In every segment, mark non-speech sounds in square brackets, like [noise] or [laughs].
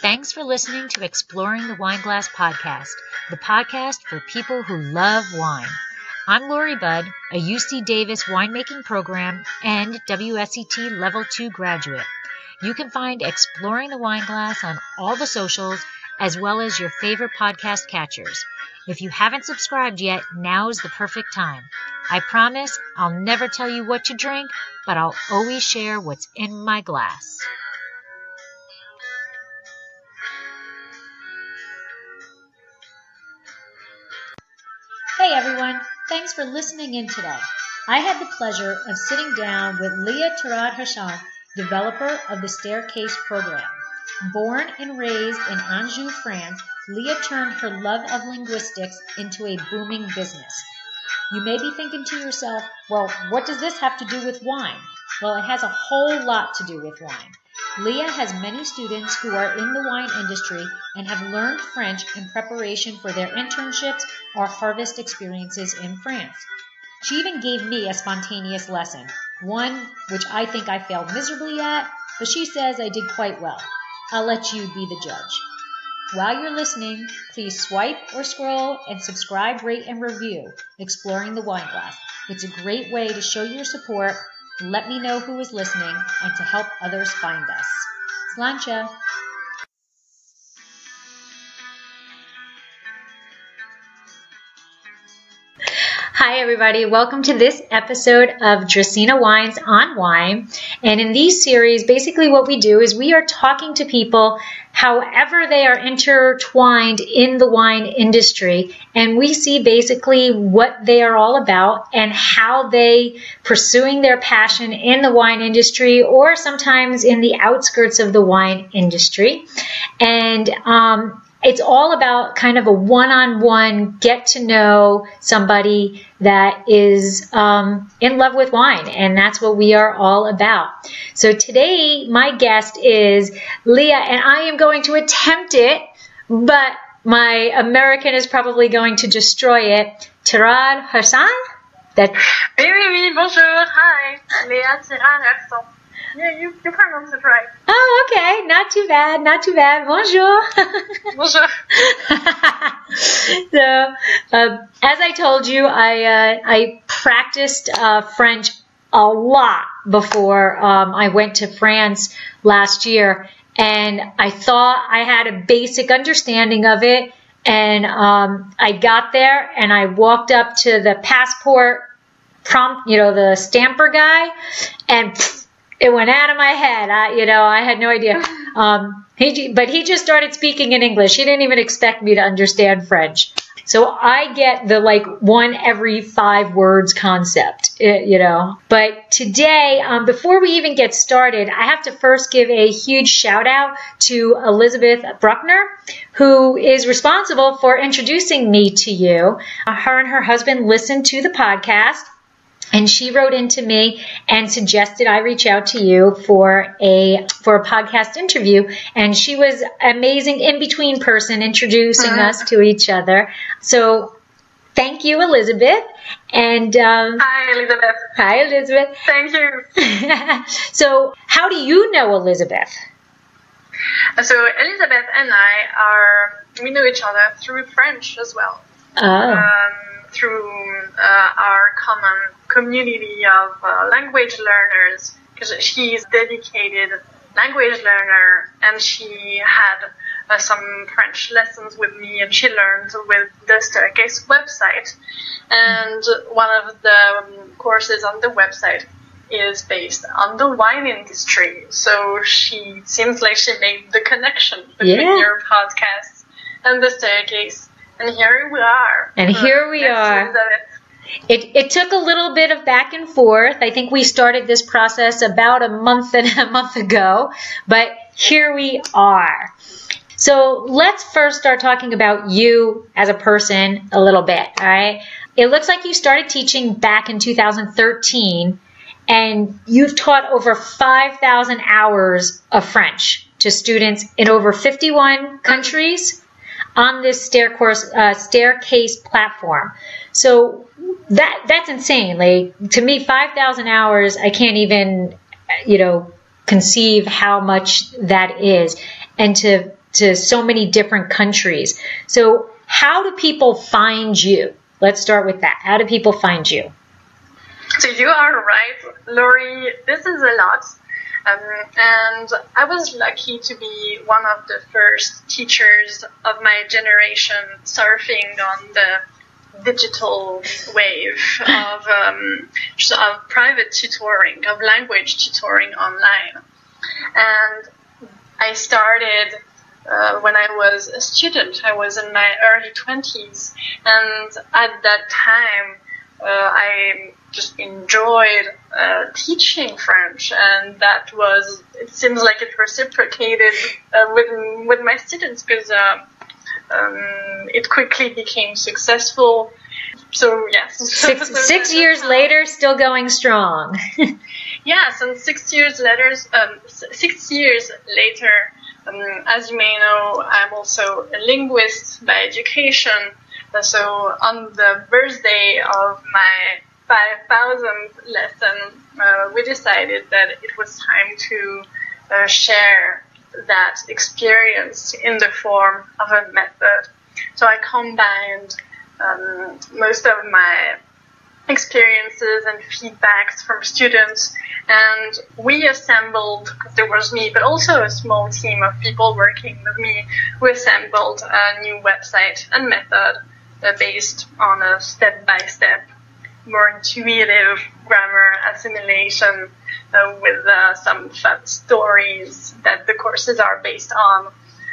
Thanks for listening to Exploring the Wine Glass podcast, the podcast for people who love wine. I'm Lori Budd, a UC Davis winemaking program and WSET Level 2 graduate. You can find Exploring the Wine Glass on all the socials as well as your favorite podcast catchers. If you haven't subscribed yet, now is the perfect time. I promise I'll never tell you what to drink, but I'll always share what's in my glass. Thanks for listening in today. I had the pleasure of sitting down with Lea Tarad Hashan, developer of the Staircase program. Born and raised in Anjou, France, Lea turned her love of linguistics into a booming business. You may be thinking to yourself, well, what does this have to do with wine? Well, it has a whole lot to do with wine. Lea has many students who are in the wine industry and have learned French in preparation for their internships or harvest experiences in France. She even gave me a spontaneous lesson, one which I think I failed miserably at, but she says I did quite well. I'll let you be the judge. While you're listening, please swipe or scroll and subscribe, rate, and review Exploring the Wine Glass. It's a great way to show your support, let me know who is listening, and to help others find us. Slainte! Hi, everybody. Welcome to this episode of Dracaena Wines on Wine. And in these series, basically what we do is we are talking to people however they are intertwined in the wine industry. And we see basically what they are all about and how they pursuing their passion in the wine industry or sometimes in the outskirts of the wine industry. And um, it's all about kind of a one-on-one get to know somebody that is um, in love with wine and that's what we are all about. So today my guest is leah and i am going to attempt it but my american is probably going to destroy it. Tirard-Hersant? That oui oui bonjour. Hi. Leah tarad yeah, you, you pronounced it right. Oh, okay. Not too bad. Not too bad. Bonjour. [laughs] Bonjour. so, uh, as I told you, I uh, I practiced uh, French a lot before um, I went to France last year, and I thought I had a basic understanding of it. And um, I got there, and I walked up to the passport prompt, you know, the stamper guy, and it went out of my head. I, you know, I had no idea. [laughs] Um, he, but he just started speaking in English. He didn't even expect me to understand French. So I get the like one every five words concept, eh, you know. But today, um, before we even get started, I have to first give a huge shout out to Elizabeth Bruckner, who is responsible for introducing me to you. Her and her husband listened to the podcast and she wrote into me and suggested I reach out to you for a for a podcast interview. And she was amazing in between person introducing uh-huh. us to each other. So thank you, Elizabeth. And um, hi, Elizabeth. Hi, Elizabeth. Thank you. [laughs] so, how do you know Elizabeth? So Elizabeth and I are we know each other through French as well. Oh. Um, through uh, our common community of uh, language learners because she's dedicated language learner and she had uh, some French lessons with me and she learned with the Staircase website. And one of the um, courses on the website is based on the wine industry. So she seems like she made the connection between yeah. your podcast and the Staircase. And here we are. And here we are. It, it took a little bit of back and forth. I think we started this process about a month and [laughs] a month ago, but here we are. So let's first start talking about you as a person a little bit, all right? It looks like you started teaching back in 2013 and you've taught over 5,000 hours of French to students in over 51 countries on this stair course, uh, staircase platform. So that that's insane. Like to me, five thousand hours, I can't even, you know, conceive how much that is. And to to so many different countries. So how do people find you? Let's start with that. How do people find you? So you are right, Lori. This is a lot. Um, and I was lucky to be one of the first teachers of my generation surfing on the digital wave [laughs] of, um, of private tutoring, of language tutoring online. And I started uh, when I was a student. I was in my early 20s. And at that time, uh, I just enjoyed uh, teaching French, and that was it seems like it reciprocated uh, with with my students because uh, um, it quickly became successful. So yes, six, [laughs] so six years later, still going strong. [laughs] yes, and six years later, um, six years later, um, as you may know, I'm also a linguist by education. So on the birthday of my 5,000th lesson, uh, we decided that it was time to uh, share that experience in the form of a method. So I combined um, most of my experiences and feedbacks from students and we assembled there was me but also a small team of people working with me who assembled a new website and method uh, based on a step-by-step more intuitive grammar assimilation uh, with uh, some fun stories that the courses are based on.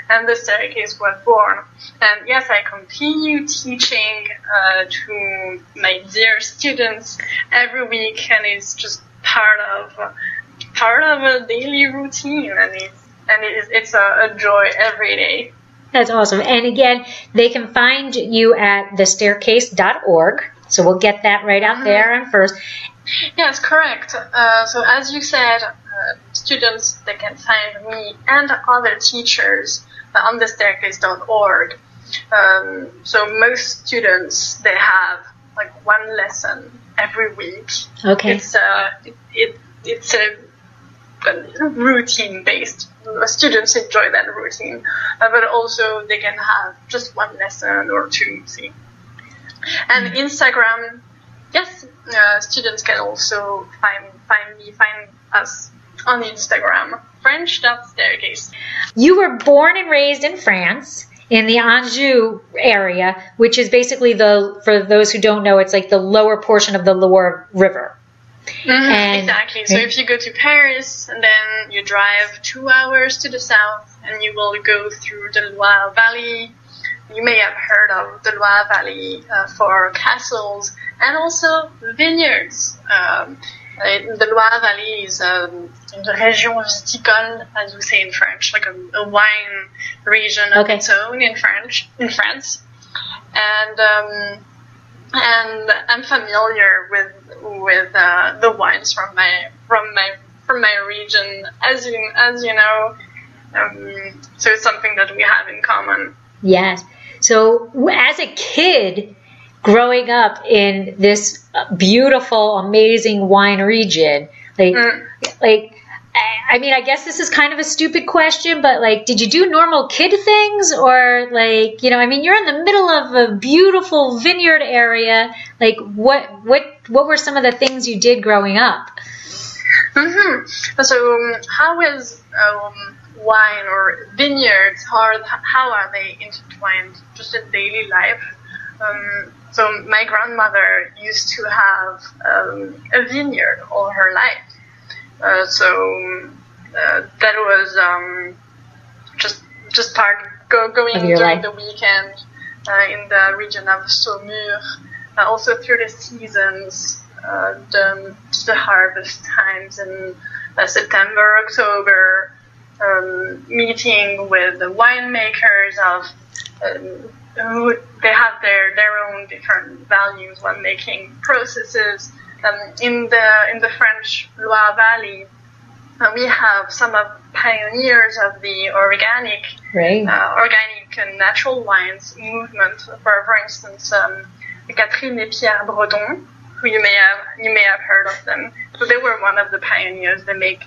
And the staircase was born. And yes, I continue teaching uh, to my dear students every week, and it's just part of part of a daily routine, and it's and it is, it's a, a joy every day. That's awesome. And again, they can find you at thestaircase.org. So we'll get that right out there and first. Yes, correct. Uh, so as you said, uh, students they can find me and other teachers on thestaircase.org. Um, so most students they have like one lesson every week. Okay. It's uh, it, it it's a routine based. Students enjoy that routine, uh, but also they can have just one lesson or two. See, and. Instagram, yes, uh, students can also find find me find us on Instagram. French staircase. You were born and raised in France in the Anjou area, which is basically the, for those who don't know, it's like the lower portion of the Loire River. Mm-hmm, and, exactly. So if you go to Paris and then you drive two hours to the south and you will go through the Loire Valley, you may have heard of the Loire Valley uh, for castles and also vineyards. Um, the Loire Valley is um, a région viticole, as we say in French, like a, a wine region of okay. its own in French, in France. And um, and I'm familiar with with uh, the wines from my from my from my region, as you as you know. Um, so it's something that we have in common. Yes. So as a kid, growing up in this beautiful, amazing wine region, like mm. like I mean, I guess this is kind of a stupid question, but like, did you do normal kid things or like, you know, I mean, you're in the middle of a beautiful vineyard area. Like, what, what, what were some of the things you did growing up? Mm-hmm. So, um, how is um, wine or vineyards? How, how are they intertwined just in daily life? Um, so, my grandmother used to have um, a vineyard all her life. Uh, so uh, that was um, just just part go, going during life. the weekend uh, in the region of Saumur, also through the seasons, the, the harvest times in September, October, um, meeting with the winemakers of um, who they have their their own different values when making processes um, in the in the French Loire Valley, uh, we have some of pioneers of the organic, right. uh, organic and natural wines movement. For for instance, um, Catherine and Pierre Breton, who you may have you may have heard of them. So they were one of the pioneers. They make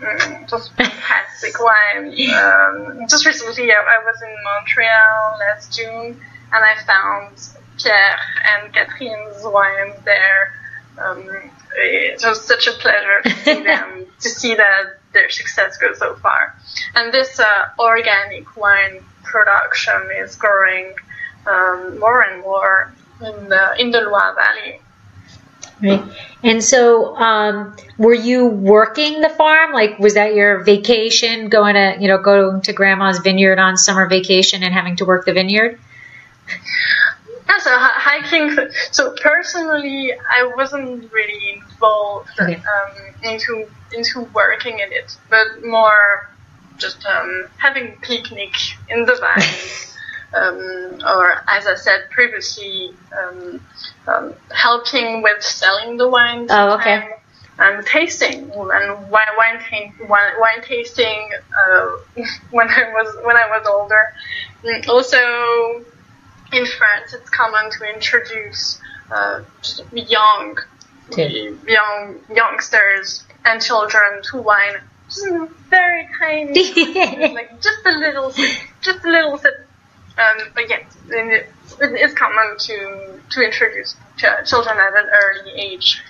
mm, just fantastic wine. Um, just recently, I, I was in Montreal last June, and I found Pierre and Catherine's wines there. Um, it was such a pleasure to see [laughs] them, to see that their success goes so far. And this uh, organic wine production is growing um, more and more in the in the Loire Valley. Right. And so, um, were you working the farm? Like, was that your vacation, going to, you know, going to grandma's vineyard on summer vacation and having to work the vineyard? Yeah, so hiking. So personally, I wasn't really involved Okay. um, into into working in it, but more just um, having picnic in the vines, [laughs] um, or as I said previously, um, um, helping with selling the wine. Oh, okay. And tasting and wine wine, wine, wine tasting uh, [laughs] when I was when I was older. Mm, Also, in France, it's common to introduce uh, young, young youngsters and children to wine. Just very tiny, [laughs] like just a little sip, just a little sip. Um, but yes, it, it is common to to introduce ch- children at an early age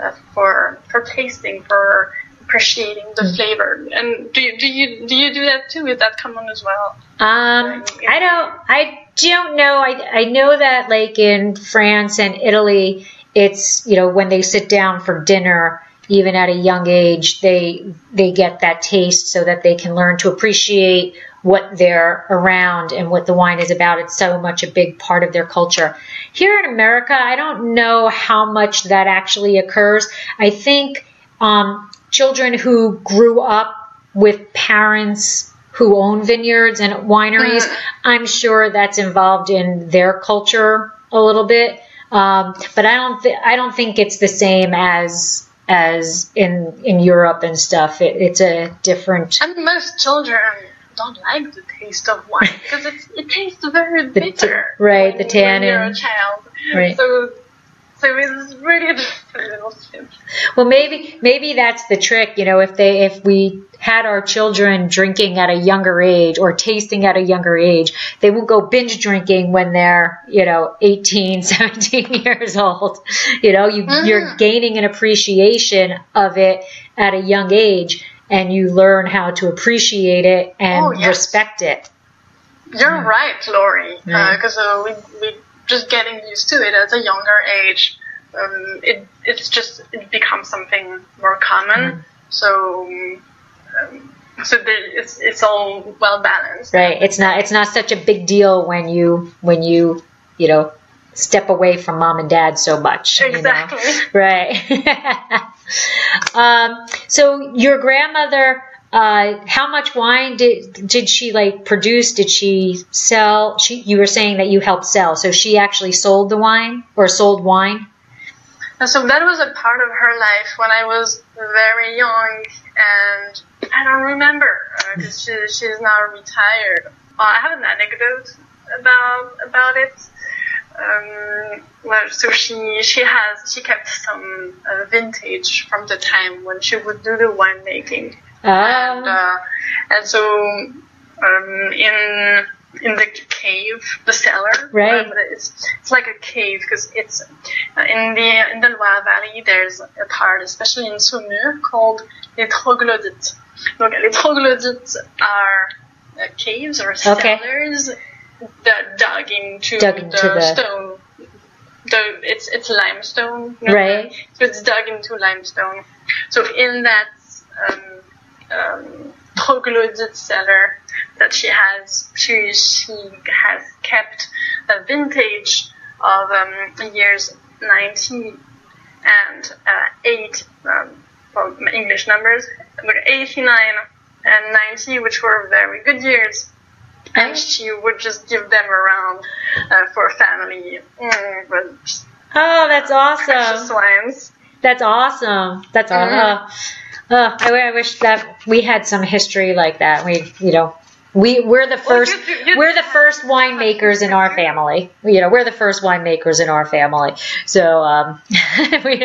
uh, for for tasting, for appreciating the flavor. And do you do you do you do that too? Is that common as well? Um, I don't, I don't know. I, I know that like in France and Italy, it's, you know, when they sit down for dinner, even at a young age, they, they get that taste so that they can learn to appreciate what they're around and what the wine is about. It's so much a big part of their culture. Here in America, I don't know how much that actually occurs. I think, um, children who grew up with parents who own vineyards and wineries, I'm sure that's involved in their culture a little bit. Um, but I don't, th- I don't think it's the same as as in in Europe and stuff. It, it's a different. And most children don't like the taste of wine because it tastes very The bitter. right, when, the tannin. When you're a child. Right. So, so it's really [laughs] just a little. Well, maybe maybe that's the trick. You know, if they if we had our children drinking at a younger age or tasting at a younger age, they won't go binge drinking when they're you know 18, [laughs] 17 years old. You know, you you're mm. gaining an appreciation of it at a young age, and you learn how to appreciate it and Oh, yes. respect it. You're right, Lori. Right. Because uh, we we just getting used to it at a younger age. Um, it it's just it becomes something more common. So um, so the, it's it's all well balanced. Right. It's not it's not such a big deal when you when you you know step away from mom and dad so much. you know? Exactly. [laughs] Right. [laughs] um, so your grandmother, uh, how much wine did did she like produce? Did she sell? She you were saying that you helped sell, so she actually sold the wine or sold wine. So that was a part of her life when I was very young, and I don't remember because she, she's now retired. Uh, I have an anecdote about about it. Um, well, so she she has she kept some uh, vintage from the time when she would do the winemaking, and Um, uh, and so um, in in the cave, the cellar, Right. it's it's like a cave because it's uh, in the in the Loire Valley. There's a part, especially in Saumur, called les troglodytes. Donc les troglodytes are uh, caves or Okay. That dug into Dug into the, the- stone. The, it's it's limestone, you know, Right. So it's dug into limestone. So in that um, um, troglodyte cellar that she has, she she has kept a vintage of um, years 90 and uh, 8 um, well, English numbers, but 89 and 90, which were very good years. And she would just give them around uh, for family. Mm, oh, that's awesome. That's awesome. That's awesome. Uh, I, I wish that we had some history like that. We, you know, We we're the first we're the first winemakers in our family. You know, we're the first winemakers in our family. So um, [laughs] we,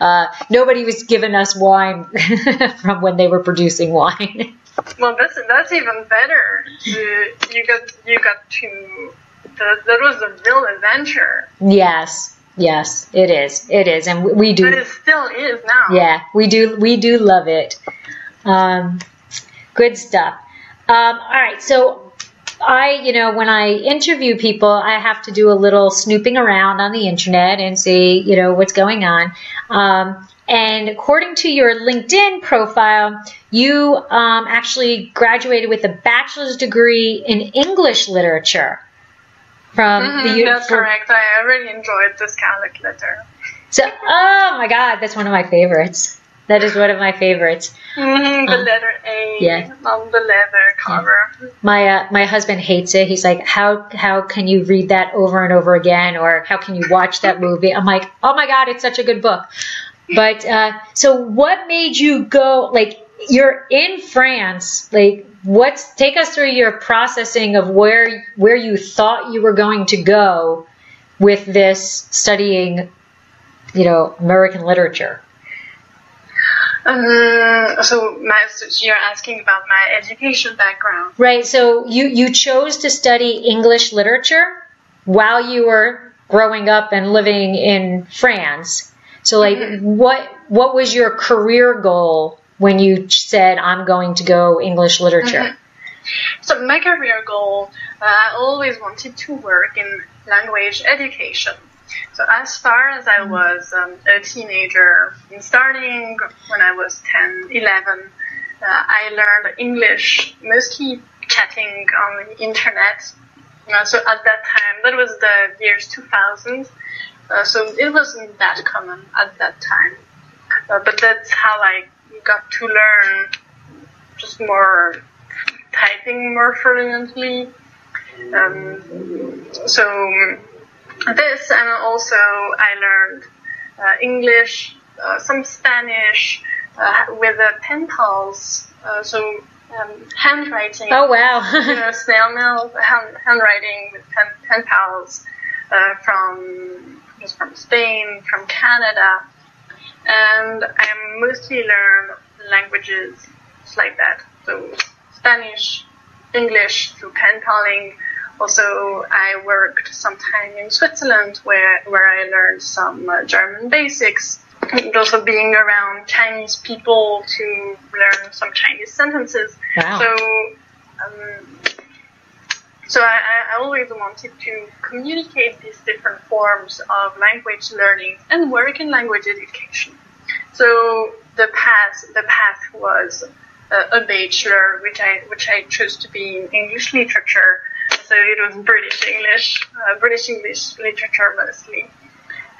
uh, nobody was giving us wine [laughs] from when they were producing wine. Well, that's that's even better. You you got you got to that, that was a real adventure. Yes. Yes, it is. It is, and we do. But it still is now. Yeah, we do. We do love it. Um, good stuff. Um, all right, so I, you know, when I interview people, I have to do a little snooping around on the internet and see, you know, what's going on. Um, and according to your LinkedIn profile, you um, actually graduated with a bachelor's degree in English literature from mm-hmm, the. That's correct. I really enjoyed the Scarlet Letter. So, oh my God, that's one of my favorites. That is one of my favorites. Mm-hmm, the um, letter A yeah. on the leather cover. Yeah. My uh, my husband hates it. He's like, how how can you read that over and over again, or how can you watch that movie? I'm like, oh my god, it's such a good book. But uh, so, what made you go? Like, you're in France. Like, what's take us through your processing of where where you thought you were going to go with this studying, you know, American literature. Um, so my, you're asking about my education background, right? So you you chose to study English literature while you were growing up and living in France. So like, mm-hmm. what what was your career goal when you said I'm going to go English literature? Mm-hmm. So my career goal, uh, I always wanted to work in language education. So as far as I was um, a teenager, starting when I was 10, 11, uh, I learned English mostly chatting on the internet. Uh, so at that time, that was the years 2000. Uh, so it wasn't that common at that time. Uh, but that's how I got to learn just more typing more fluently. Um, so this and also I learned uh, English, uh, some Spanish uh, with pen pals. Uh, so um, handwriting. Oh wow! [laughs] you know, snail mail hand, handwriting with pen, pen pals uh, from from Spain, from Canada, and I mostly learn languages like that. So Spanish, English through pen paling also, I worked some time in Switzerland where, where I learned some uh, German basics. And also being around Chinese people to learn some Chinese sentences. Wow. So, um, so I, I always wanted to communicate these different forms of language learning and work in language education. So the path, the path was a, a bachelor, which I, which I chose to be in English literature so it was British English, uh, British English literature mostly,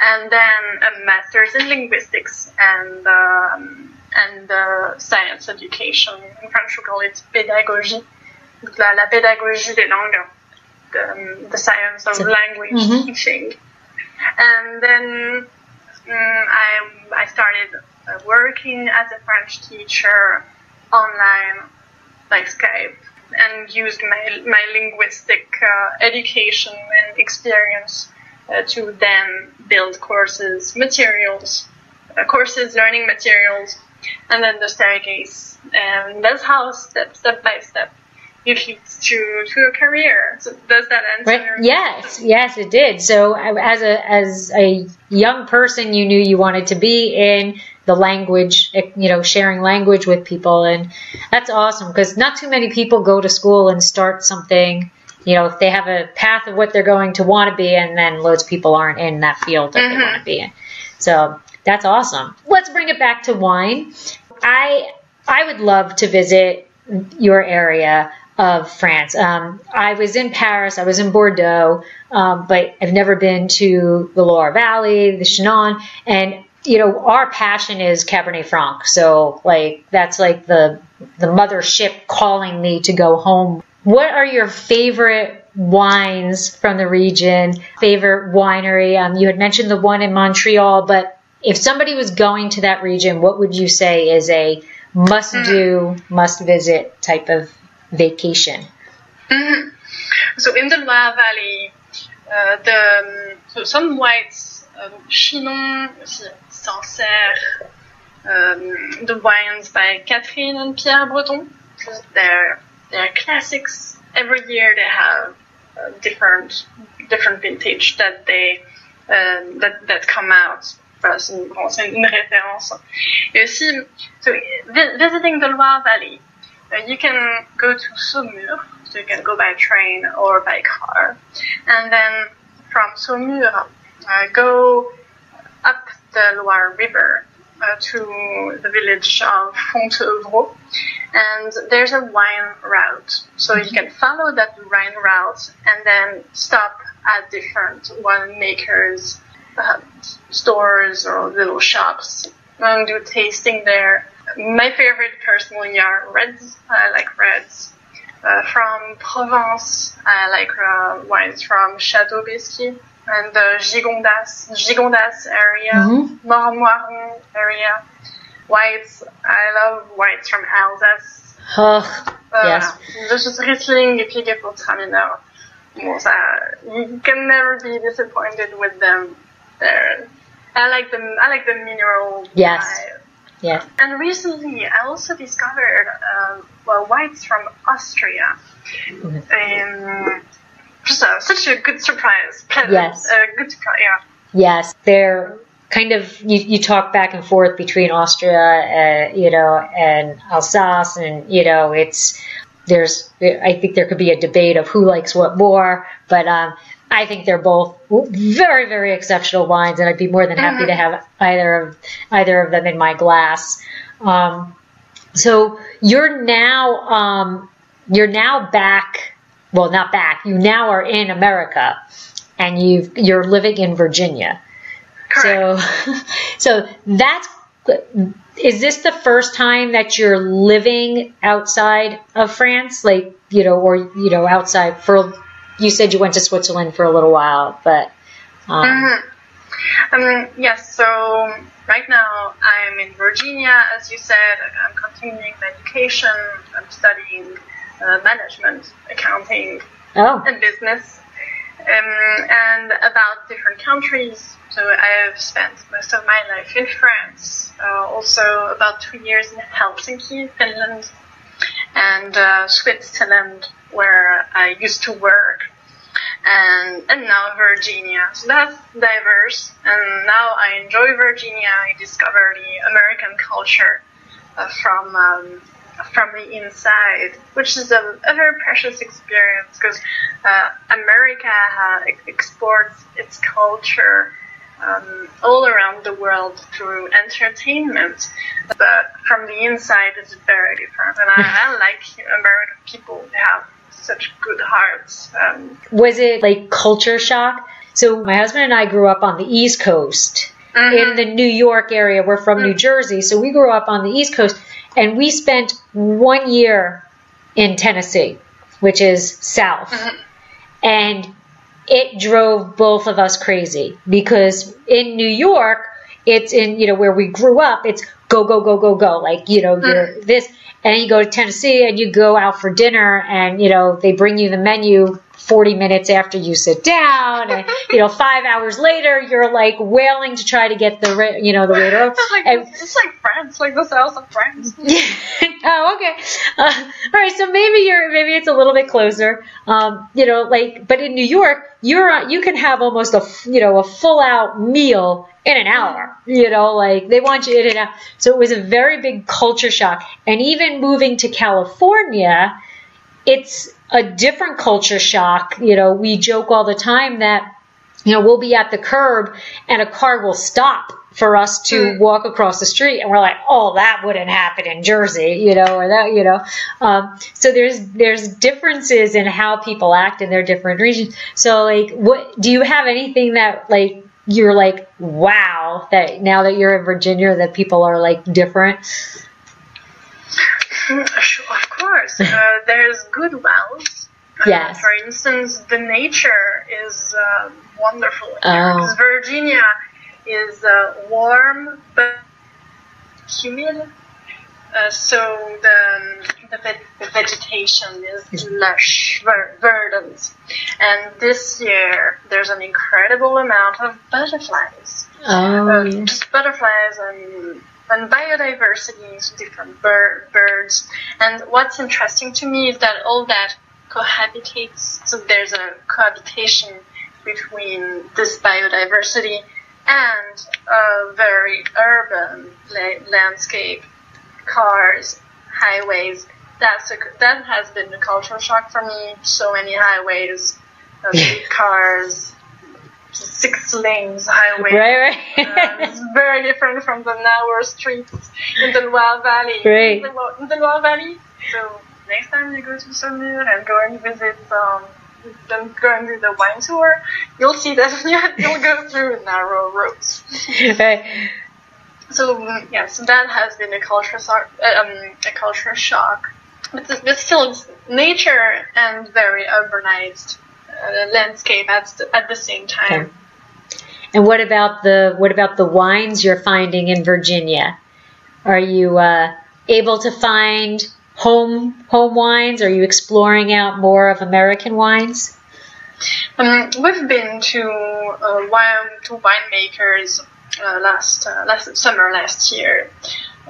and then a master's in linguistics and um, and uh, science education. In French, we call it pédagogie, la, la pédagogie des langues, the, the science of language mm-hmm. teaching. And then um, I I started uh, working as a French teacher online, like Skype and used my, my linguistic uh, education and experience uh, to then build courses, materials, uh, courses, learning materials, and then the staircase. And that's how step, step by step you to, to a career. So does that answer? Right. Yes, yes, it did. So as a as a young person, you knew you wanted to be in the language, you know, sharing language with people. And that's awesome because not too many people go to school and start something, you know, if they have a path of what they're going to want to be, and then loads of people aren't in that field that mm-hmm. they want to be in. So that's awesome. Let's bring it back to wine. I I would love to visit your area of France. Um, I was in Paris, I was in Bordeaux, um, but I've never been to the Loire Valley, the Chenin, and you know, our passion is Cabernet Franc. So like that's like the the mothership calling me to go home. What are your favorite wines from the region? Favorite winery? Um, you had mentioned the one in Montreal, but if somebody was going to that region, what would you say is a must do, must visit type of vacation? Mm-hmm. So in the Loire Valley, uh, the so some whites, um, Chinon, Sancerre, um, the wines by Catherine and Pierre Breton. They're they're classics. Every year they have uh, different different vintage that they uh, that that come out. C'est une, référence. Et aussi, so visiting the Loire Valley, you can go to Saumur, so you can go by train or by car, and then from Saumur, uh, go up the Loire River uh, to the village of Fontevraud, and there's a wine route. So you can follow that wine route and then stop at different winemakers' uh, stores or little shops and do tasting there. My favorite personally are reds. I like reds. Uh, from Provence, I like uh, wines from Chateau Besquier and the Gigondas, Gigondas area, mm-hmm. Mormoiron area. Whites, I love whites from Alsace. Oh, uh, yes. Just Riesling et puis Gewürztraminer. Bon, ça, you can never be disappointed with them. There, I like the I like the mineral. Yes. Vibe. Yeah. And recently, I also discovered uh, well whites from Austria. Mm-hmm. Um, just such a good surprise. Yes. A good surprise. Yeah. Yes, they're kind of you, you talk back and forth between Austria, uh, you know, and Alsace, and you know, it's there's I think there could be a debate of who likes what more, but um, I think they're both very very exceptional wines, and I'd be more than happy mm-hmm. to have either of either of them in my glass. Um, so you're now um, you're now back well, not back. You now are in America, and you you're living in Virginia. Correct. So, [laughs] so that's is this the first time that you're living outside of France, like you know, or you know, outside for? You said you went to Switzerland for a little while, but. Um, mm-hmm. Um, yes, so right now I'm in Virginia, as you said. I'm continuing my education. I'm studying uh, management, accounting, oh. and business, um, and about different countries. So I've spent most of my life in France, uh, also about two years in Helsinki, Finland, and uh, Switzerland, where I used to work, and and now Virginia. So that's diverse, and now I enjoy Virginia. I discover the American culture uh, from um, from the inside, which is a, a very precious experience because uh, America uh, exports its culture um, all around the world through entertainment, but from the inside it's very different. And I, I like American people; they have such good hearts. Um, Was it like culture shock? So my husband and I grew up on the East Coast. Mm-hmm. In the New York area, we're from mm-hmm. New Jersey, so we grew up on the East Coast and we spent one year in Tennessee, which is south. Mm-hmm. And it drove both of us crazy because in New York, it's in, you know, where we grew up, it's go, go, go, go, go. Like, you know, you're mm-hmm. this, and you go to Tennessee and you go out for dinner and, you know, they bring you the menu 40 minutes after you sit down and you know five hours later you're like wailing to try to get the you know the waiter [laughs] it's like, and, it's like friends like the sales of friends. Yeah. [laughs] oh okay. Uh, all right so maybe you're maybe it's a little bit closer. Um, you know like but in new york you're you can have almost a you know a full out meal in an hour. You know like they want you in and out. So it was a very big culture shock. And even moving to california it's a different culture shock. You know, we joke all the time that, you know, we'll be at the curb and a car will stop for us to mm. walk across the street and we're like oh that wouldn't happen in jersey you know or that you know um, so there's there's differences in how people act in their different regions so like what do you have anything that like you're like wow that now that you're in virginia that people are like different Sure, of course. [laughs] Uh, there's good wells. Uh, yes. For instance, the nature is uh, wonderful oh. Virginia is uh, warm but humid. Uh, so the the, the vegetation is lush, verdant. And this year, there's an incredible amount of butterflies. Oh, Uh. Just butterflies and, and biodiversity, so different bir- birds. And what's interesting to me is that all that cohabitates, so there's a cohabitation between this biodiversity and a very urban la- landscape, cars, highways. That's a, that has been a cultural shock for me. So many highways, uh, [laughs] cars, six lanes highway. Right, Uh, [laughs] it's very different from the narrow streets in the Loire Valley. Right. In the, in the Loire Valley. So next time you go to Saumur and go and visit, um, then go and do the wine tour, you'll see that [laughs] you'll go through narrow roads. [laughs] right. So mm, yes, that has been a culture shock. Um, a culture shock, but, but still, it's nature and very urbanized uh, landscape at the, at the same time. Okay. And what about the what about the wines you're finding in Virginia? Are you uh, able to find home home wines? Are you exploring out more of American wines? Um, we've been to uh, wine to winemakers uh, last uh, last summer last year.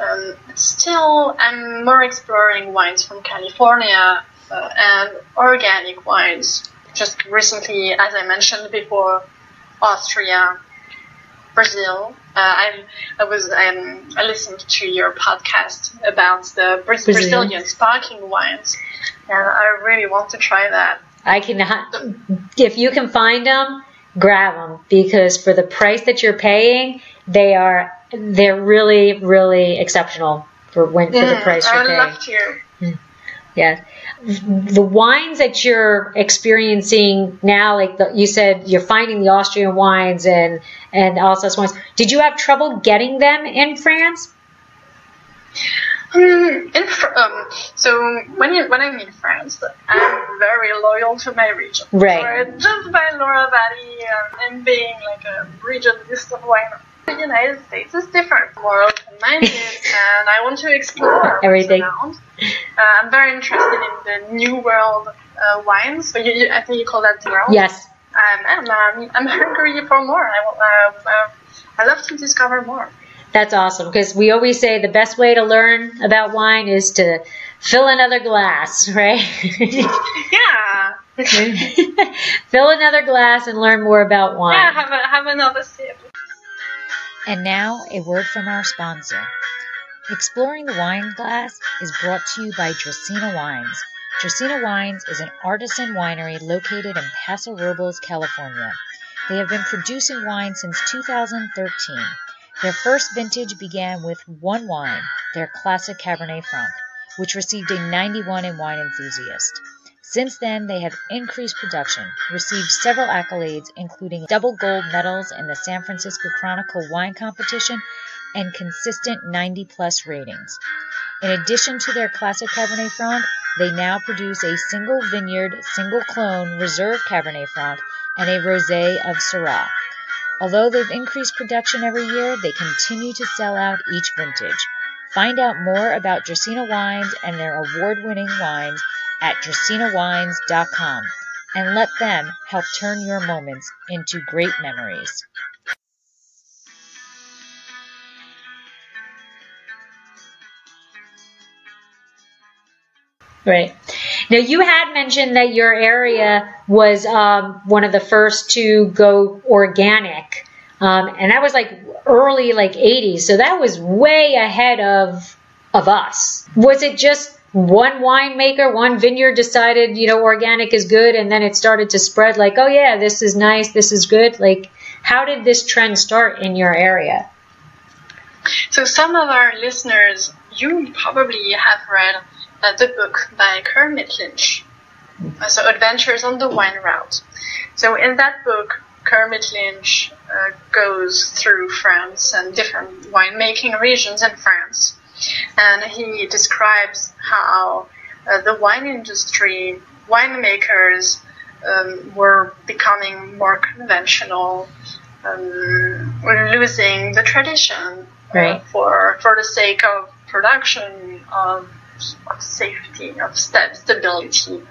Um, still, I'm more exploring wines from California uh, and organic wines. Just recently, as I mentioned before, Austria, Brazil. Uh, I I was um, I listened to your podcast about the Bra- Brazil. Brazilian sparkling wines, and I really want to try that. I can, if you can find them, grab them because for the price that you're paying, they are they're really really exceptional for when for the Mm, price you're would paying. love to. Yeah. The wines that you're experiencing now, like the, you said, you're finding the Austrian wines and and Alsace wines. Did you have trouble getting them in France? Um, in um, so when you, when I'm in France, I'm very loyal to my region. Right. So just by Loire Valley um, and being like a regionalist of wine. The United States is different, from more open-minded, [laughs] and I want to explore Everything. around. Uh, I'm very interested in the New World uh, wines. So you, you, I think you call that New World. Yes. Um, and um, I'm hungry for more. I, uh, uh, I love to discover more. That's awesome because we always say the best way to learn about wine is to fill another glass, [laughs] right? [laughs] Yeah. fill another glass and learn more about wine. Yeah, have, a, have another sip. And now, a word from our sponsor. Exploring the Wine Glass is brought to you by Dracaena Wines. Dracaena Wines is an artisan winery located in Paso Robles, California. They have been producing wine since 2013. Their first vintage began with one wine, their classic Cabernet Franc, which received a 91 in Wine Enthusiast. Since then, they have increased production, received several accolades, including double gold medals in the San Francisco Chronicle Wine Competition and consistent 90 plus ratings. In addition to their classic Cabernet Franc, they now produce a single vineyard, single clone reserve Cabernet Franc and a rosé of Syrah. Although they've increased production every year, they continue to sell out each vintage. Find out more about Dracaena Wines and their award-winning wines at dracaenawines.com and let them help turn your moments into great memories. Right. Now, you had mentioned that your area was um, one of the first to go organic, um, and that was like early, like 80s. So that was way ahead of of us. Was it just one winemaker, one vineyard decided, you know, organic is good, and then it started to spread? Like, oh yeah, this is nice, this is good. Like, how did this trend start in your area? So some of our listeners, you probably have read uh, the book by Kermit Lynch, uh, so Adventures on the Wine Route. So in that book, Kermit Lynch uh, goes through France and different winemaking regions in France, and he describes how uh, the wine industry, winemakers um, were becoming more conventional, um, were losing the tradition Right. uh, for for the sake of production of of safety, of st- stability.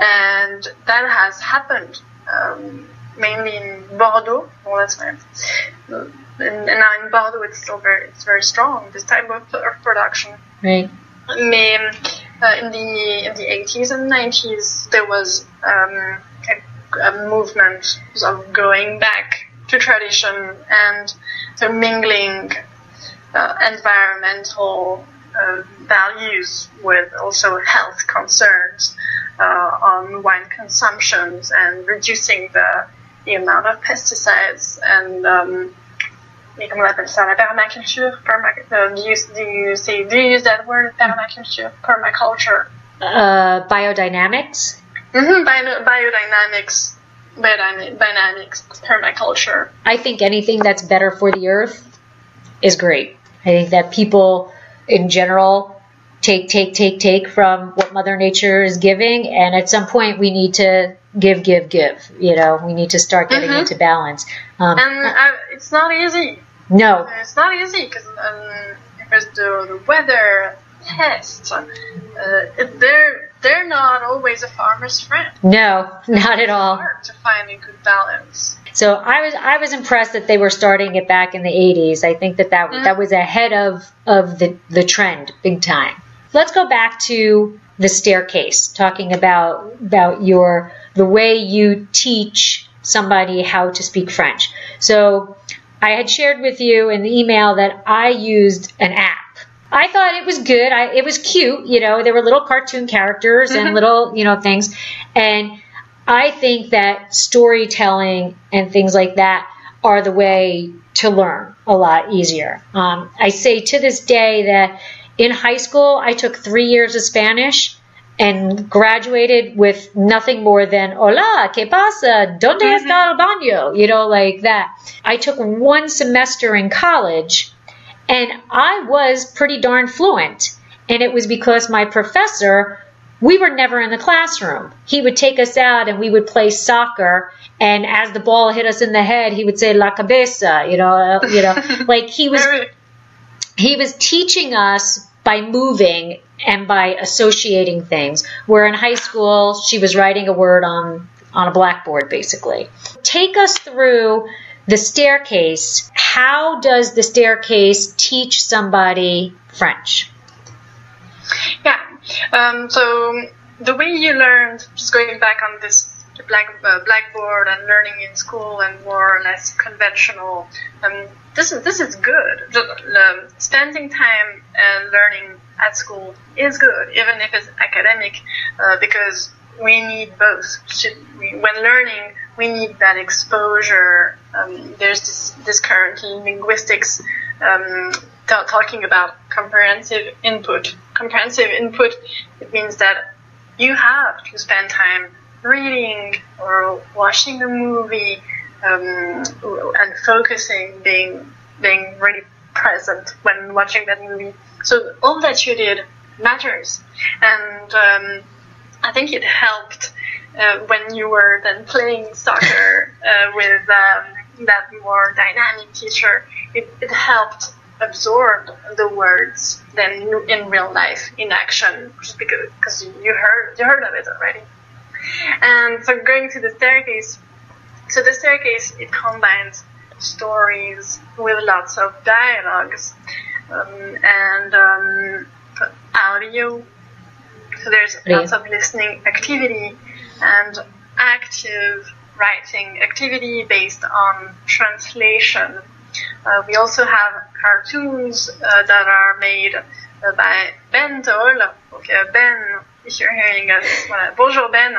And that has happened um, mainly in Bordeaux. Well, that's right. And, and now in Bordeaux, it's still very, it's very strong. This type of, of production. Right. Mais, uh, in the in the 80s and 90s, there was um, a, a movement of going back to tradition and so mingling uh, environmental uh, values with also health concerns uh, on wine consumptions and reducing the, the amount of pesticides and um, mais comment on appelle ça, la permaculture, permac uh, do, you, do you say, do you use that word, permaculture, permaculture? Uh, biodynamics. Mm-hmm, bio, biodynamics, biodynamics, permaculture. I think anything that's better for the earth is great. I think that people in general take, take, take, take from what Mother Nature is giving, and at some point we need to give, give, give. You know, we need to start getting Mhm. into balance. Um, And uh, it's not easy. No, It's not easy because um, because the, the weather pests, uh, they're they're not always a farmer's friend. no, not at all. hard to find a good balance. So I was I was impressed that they were starting it back in the 80s. I think that that, Mhm. that was ahead of of the the trend big time. Let's go back to the staircase, talking about about your the way you teach somebody how to speak French. So I had shared with you in the email that I used an app. I thought it was good. I, it was cute, you know. There were little cartoon characters and Mhm. little, you know, things. And I think that storytelling and things like that are the way to learn a lot easier. Um, I say to this day that in high school, I took three years of Spanish and graduated with nothing more than hola, ¿qué pasa? ¿Dónde mm-hmm. está el baño? You know, like that. I took one semester in college and I was pretty darn fluent. And it was because my professor, we were never in the classroom. He would take us out and we would play soccer. And as the ball hit us in the head, he would say la cabeza, you know, you know, [laughs] like he was, he was teaching us by moving and by associating things. Where in high school, she was writing a word on on a blackboard, basically. Take us through the staircase. How does the staircase teach somebody French? yeah. Um, so the way you learned, just going back on this black uh, blackboard and learning in school and more or less conventional. Um, this is this is good. Um, spending time and learning at school is good, even if it's academic, uh, because we need both. When learning, we need that exposure. Um, there's this, this currently in linguistics um, ta- talking about comprehensive input. Comprehensive input, it means that you have to spend time reading or watching a movie um, and focusing, being being really present when watching that movie. So all that you did matters, and um, I think it helped uh, when you were then playing soccer [laughs] uh, with um, that more dynamic teacher. It, it helped absorb the words then in real life in action, just because because you heard you heard of it already. And so going to the staircase, so the staircase it combines stories with lots of dialogues um, and um, audio. So there's Yeah. lots of listening activity and active writing activity based on translation. Uh, we also have cartoons uh, that are made uh, by Ben Toll. Okay, Ben, if you're hearing us, voilà. bonjour Ben.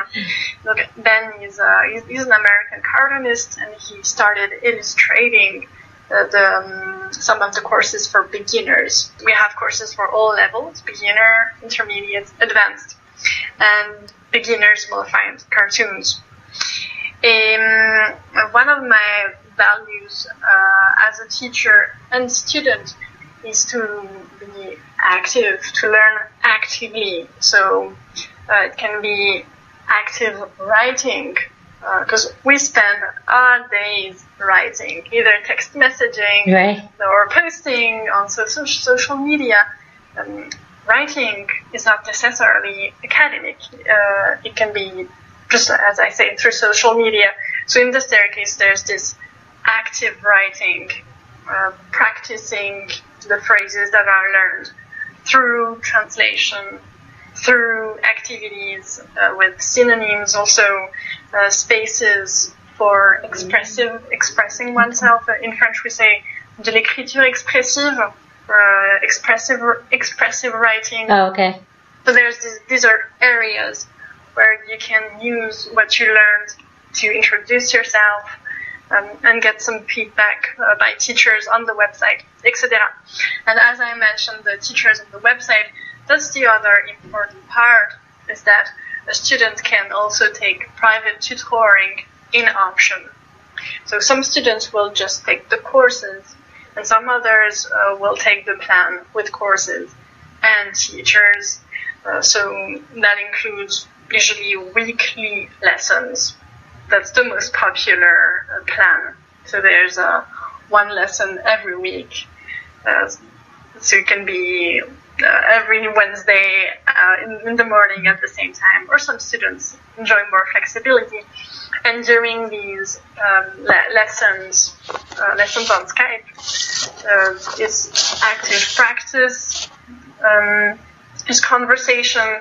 Look, Ben is uh, he's, he's an American cartoonist, and he started illustrating uh, the, um, some of the courses for beginners. We have courses for all levels: beginner, intermediate, advanced, and beginners will find cartoons. Um, one of my values uh, as a teacher and student is to be active, to learn actively. So uh, it can be active writing, because we spend our days writing, either text messaging Right? or posting on social social media. Um, writing is not necessarily academic. Uh, it can be just as I say through social media. So in the staircase, there's this active writing, uh, practicing the phrases that are learned through translation, through activities uh, with synonyms, also uh, spaces for expressive expressing oneself. In French, we say de l'écriture expressive, uh, expressive expressive writing. Oh, okay. So there's this, these are areas where you can use what you learned to introduce yourself um, and get some feedback uh, by teachers on the website, etc. And as I mentioned, the teachers on the website, that's the other important part is that a student can also take private tutoring in option. So some students will just take the courses and some others uh, will take the plan with courses and teachers. Uh, so that includes usually weekly lessons that's the most popular uh, plan. So there's uh, one lesson every week. Uh, so it can be uh, every Wednesday uh, in, in, the morning at the same time, or some students enjoy more flexibility. And during these um, le- lessons, uh, lessons on Skype, it's active practice, um, it's conversation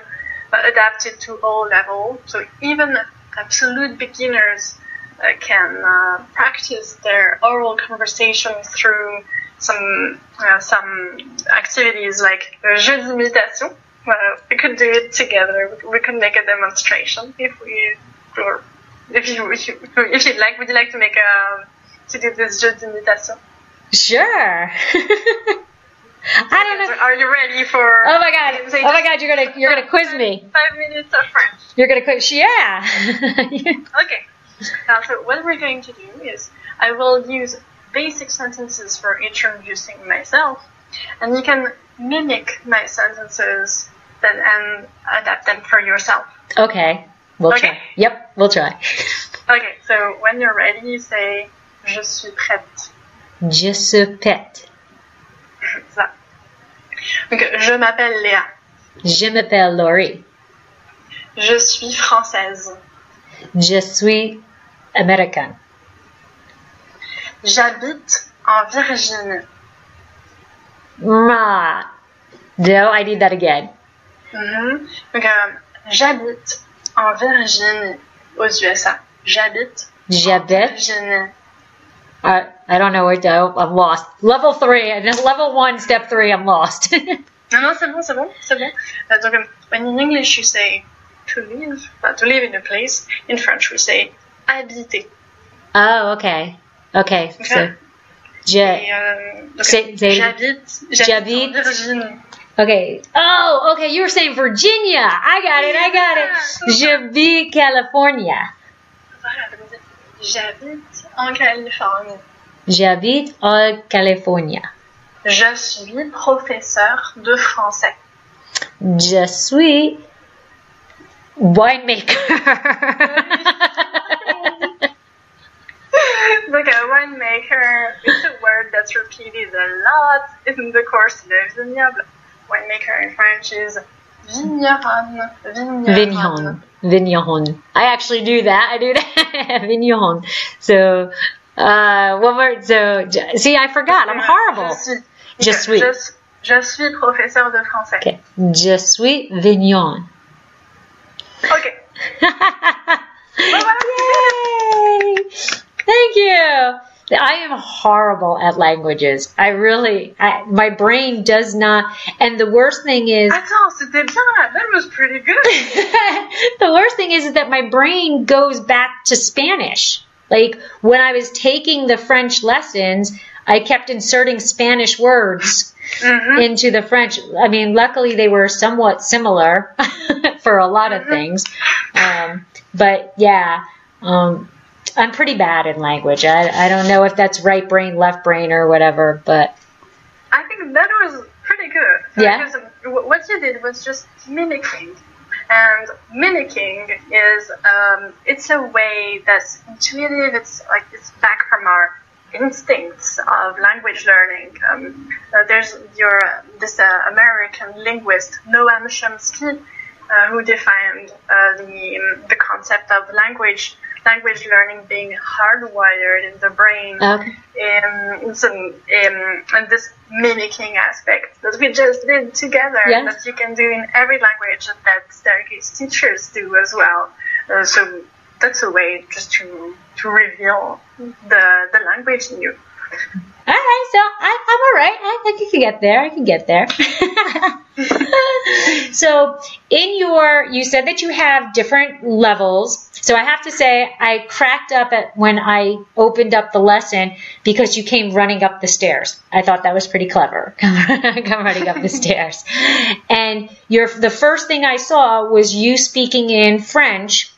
adapted to all levels. So even absolute beginners uh, can uh, practice their oral conversation through some uh, some activities like jeu d'imitation. we could do it together. We could make a demonstration if we, or if you if you if you'd like. Would you like to make a to do this jeu d'imitation? Sure. [laughs] I don't know. Are you ready for? Oh my god! Oh my god! You're gonna you're gonna quiz me. Five minutes of French. You're gonna quiz? Yeah. [laughs] okay. Now, so what we're going to do is I will use basic sentences for introducing myself, and you can mimic my sentences then and um, adapt them for yourself. Okay. We'll okay. try. Yep, we'll try. okay, so when you're ready, you say Je suis prête. Je suis prête. Ça. Donc, je m'appelle Léa. Je m'appelle Laurie. Je suis française. Je suis américaine. J'habite en Virginie. Ma. No, I need that again. Mm -hmm. Euh, j'habite en Virginie, aux USA. J'habite. J'habite. Virginie. I, I don't know where to, I'm lost. Level 3, and [laughs] level 1, step 3, I'm lost. [laughs] non, non, c'est bon, c'est bon, c'est bon. Uh, donc, when in English you say to live, uh, to live in a place, in French we say Oh, so. Je, um, say, say, j'habite, j'habite. Virginie. Okay. Oh, okay. You were saying Virginia. I got it. I got it. Vis California. J'habite en Californie. J'habite en California. Je suis professeur de français. Je suis winemaker. [laughs] Donc, a winemaker is a word that's repeated a lot in the course de vignoble. Winemaker in French is vigneron. Vigneron. Vigneron. I actually do that. I do [laughs] that. Vigneron. So, uh, one more. So, see, I forgot. I'm horrible. Je suis. Je suis. Je suis professeur de français. Okay. Je suis vigneron. Okay. [laughs] Yay! Thank you. I am horrible at languages. I really, I, my brain does not. And the worst thing is, I Attends, c'était bien. That was pretty good. [laughs] the worst thing is that my brain goes back to Spanish. Like when I was taking the French lessons, I kept inserting Spanish words Mhm. into the French. I mean, luckily they were somewhat similar [laughs] for a lot of things. Um, but yeah, um, I'm pretty bad in language. I, I don't know if that's right brain, left brain, or whatever, but I think that was pretty good. Yeah. Because what you did was just mimicking. And mimicking is, um, it's a way that's intuitive, it's like, it's back from our instincts of language learning. Um, uh, there's your this uh, American linguist Noam Chomsky, uh, who defined uh, the the concept of language language learning being hardwired in the brain Okay. in, in some in, in this mimicking aspect that we just did together Yes. that you can do in every language and that staircase teachers do as well. Uh, so that's a way just to to reveal mm-hmm. the the language in you. All right, so I, I'm all right. I, I can get there. I can get there. [laughs] so, in your, you said that you have different levels. So I have to say, I cracked up at when I opened up the lesson because you came running up the stairs. I thought that was pretty clever. [laughs] Come running up the [laughs] stairs, and your the first thing I saw was you speaking in French,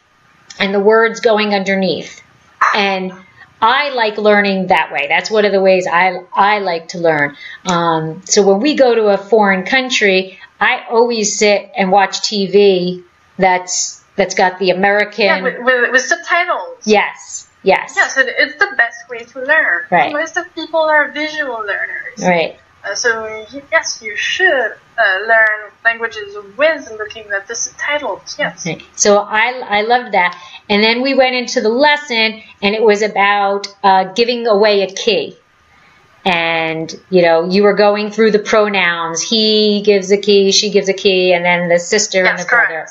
and the words going underneath, and I like learning that way. That's one of the ways I I like to learn. Um, so when we go to a foreign country, I always sit and watch TV. That's that's got the American. Yeah, with, with, with subtitles. yes, yes, Yeah, so it's the best way to learn. Right. Most of people are visual learners. right. Uh, so yes, you should uh, learn languages with looking at the subtitles. Yes. Right. So I, I loved that. And then we went into the lesson, and it was about uh, giving away a key. And, you know, you were going through the pronouns. He gives a key, she gives a key, and then the sister and Yes, the brother.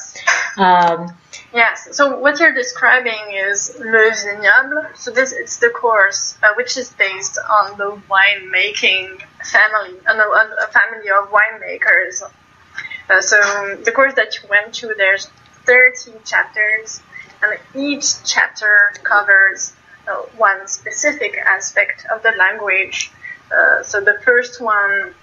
correct. Um, Yes. So what you're describing is Le Vignoble. So this it's the course uh, which is based on the winemaking family, on a, a family of winemakers. Uh, so the course that you went to, there's 13 chapters, and each chapter covers uh, one specific aspect of the language. Uh, so the first one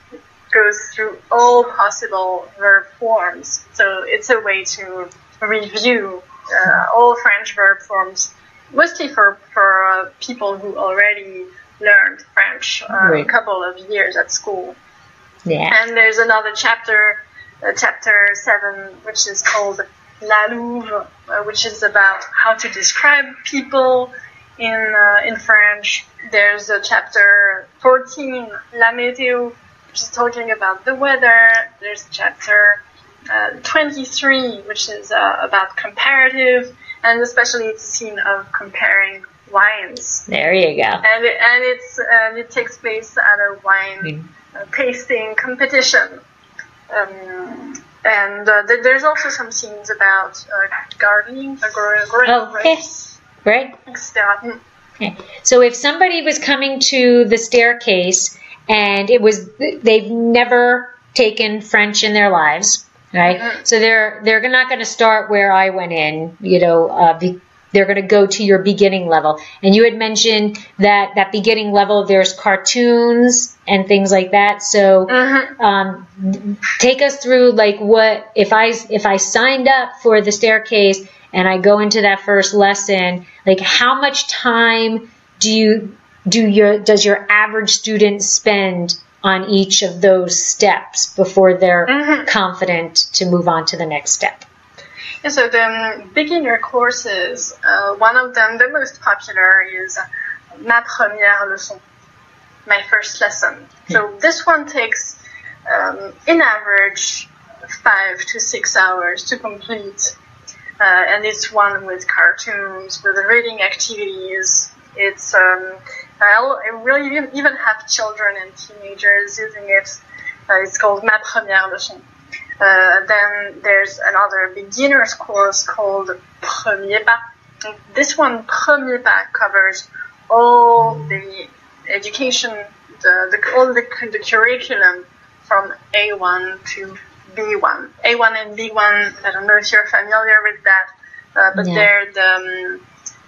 goes through all possible verb forms. So it's a way to review uh, all French verb forms, mostly for, for uh, people who already learned French uh, a couple of years at school. yeah. And there's another chapter, uh, chapter seven, which is called La Louve, uh, which is about how to describe people in uh, in French. There's a chapter 14, La Météo, which is talking about the weather. There's chapter 23, which is uh, about comparative, and especially it's a scene of comparing wines. There you go. And it, and it's and it takes place at a wine Mm. uh, tasting competition. Um, and uh, th- there's also some scenes about uh, gardening, uh, growing, Oh, okay. grapes, Right? Mm. Okay. So if somebody was coming to the staircase and it was they've never taken French in their lives, right? Mhm. So they're they're not going to start where I went in, you know. Uh, be, they're going to go to your beginning level, and you had mentioned that that beginning level there's cartoons and things like that. So Mhm. um, take us through like what if I if I signed up for the staircase and I go into that first lesson, like how much time do you do your does your average student spend on each of those steps before they're Mhm. confident to move on to the next step? Yeah, so the beginner courses, uh, one of them, the most popular, is Ma Première Leçon, my first lesson. So this one takes, um, in average, five to six hours to complete, uh, and it's one with cartoons, with reading activities. It's um, I really even, even have children and teenagers using it. Uh, it's called Ma Première Leçon. Uh, then there's another beginner's course called Premier Pas. This one, Premier Pas, covers all the education, the, the, all the, the curriculum from A1 to B1. A1 and B1, I don't know if you're familiar with that, uh, but Yeah. they're the, um,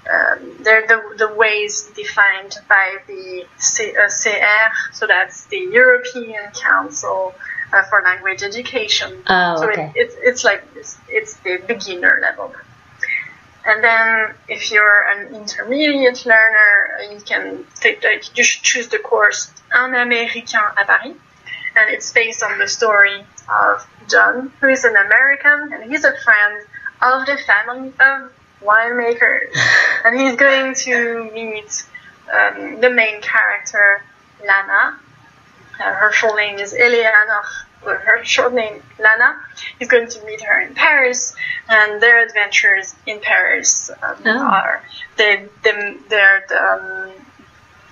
um, they're the, the ways defined by the C, uh, CR, so that's the European Council uh, for Language Education. Oh, so okay. it, it's, it's like it's, it's the beginner level. And then if you're an intermediate learner, you can take the, you should choose the course Un Américain à Paris. And it's based on the story of John, who is an American, and he's a friend of the family of winemakers. and he's going to meet um, the main character, Lana. Uh, her full name is Eleanor. Her short name, Lana, He's going to meet her in Paris, and their adventures in Paris um, Oh. are they, they, they're the, um,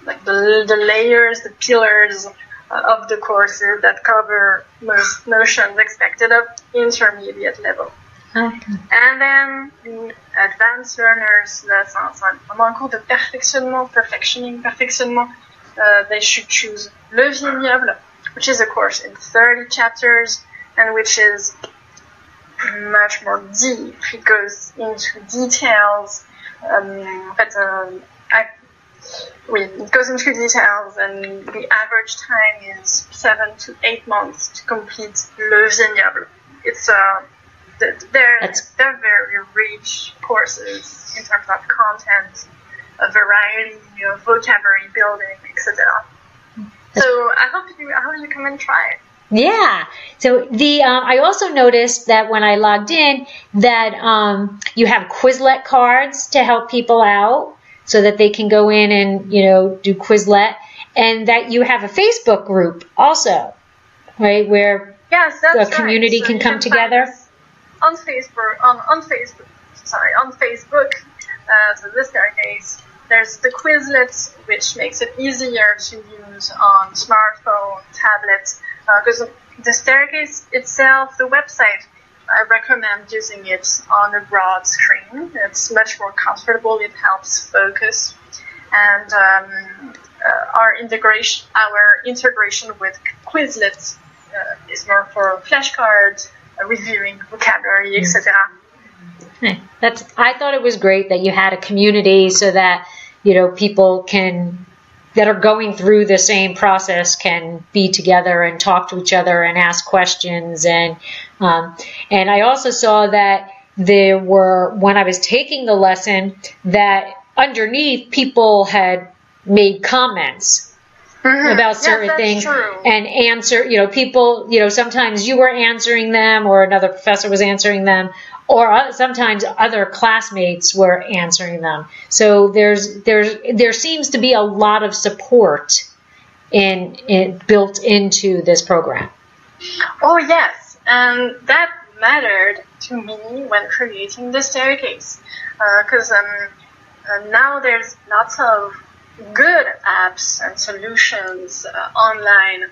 like the, the layers, the pillars uh, of the courses that cover most notions expected of intermediate level. Okay. And then the advanced learners, that's vraiment un cours de perfectionnement, perfectioning, perfectionnement. Uh, they should choose Le Vignoble, which is a course in 30 chapters and which is much more deep. It goes into details, um, but um, I, oui, it goes into details, and the average time is seven to eight months to complete Le Vignoble. It's uh, th- they're That's- they're very rich courses in terms of content, a variety of vocabulary building, etc. So I hope you I hope you come and try it. Yeah. So the um, I also noticed that when I logged in that um, you have Quizlet cards to help people out so that they can go in and you know do Quizlet, and that you have a Facebook group also, right? Where Yes, that's The community right. can you come together? On Facebook. On on Facebook, sorry, on Facebook. Uh, so this case, there's the Quizlet, which makes it easier to use on smartphone, tablets. Because the staircase itself, the website, I recommend using it on a broad screen. It's much more comfortable. It helps focus, and um, uh, our integration, our integration with Quizlet uh, is more for flashcards, uh, reviewing vocabulary, etc. that's I thought it was great that you had a community so that you know people can that are going through the same process can be together and talk to each other and ask questions and um, and I also saw that there were when I was taking the lesson that underneath people had made comments about certain things true. and answer you know people you know sometimes you were answering them or another professor was answering them or sometimes other classmates were answering them. So there's there's there seems to be a lot of support in, in built into this program. Oh yes, and that mattered to me when creating the staircase, because um, uh, now there's lots of good apps and solutions uh, online,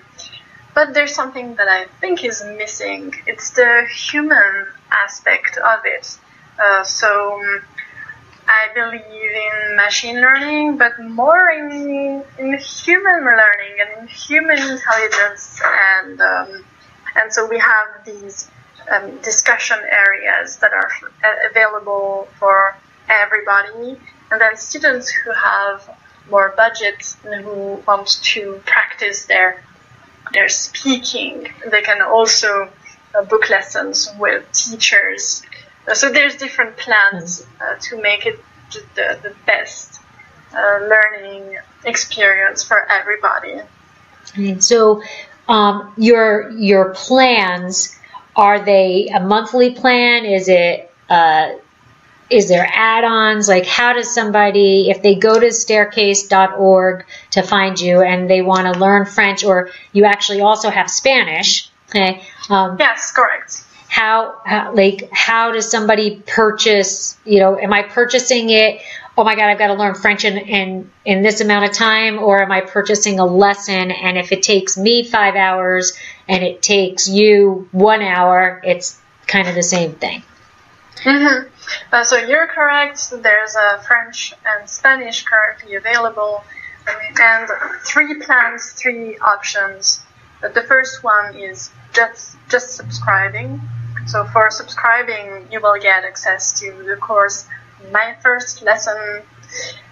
but there's something that I think is missing. It's the human aspect of it. Uh, so. um, I believe in machine learning, but more in, in human learning and human intelligence. And, um, and so we have these um, discussion areas that are available for everybody. And then students who have more budget and who want to practice their, their speaking, they can also uh, book lessons with teachers. Uh, So there's different plans uh, to make it the, the best uh, learning experience for everybody. And so um, your your plans are they a monthly plan is it uh, is there add-ons like how does somebody if they go to staircase.org to find you and they want to learn french or you actually also have spanish okay um, Yes, correct. how, how like how does somebody purchase you know am i purchasing it oh my god i've got to learn french in, in in this amount of time or am i purchasing a lesson and if it takes me five hours and it takes you one hour it's kind of the same thing Mm-hmm. Uh, so you're correct. There's a French and Spanish currently available, and three plans, three options. The first one is just just subscribing. So for subscribing, you will get access to the course My First Lesson,